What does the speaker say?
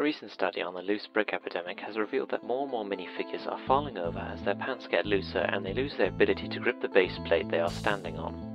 A recent study on the loose brick epidemic has revealed that more and more minifigures are falling over as their pants get looser and they lose their ability to grip the base plate they are standing on.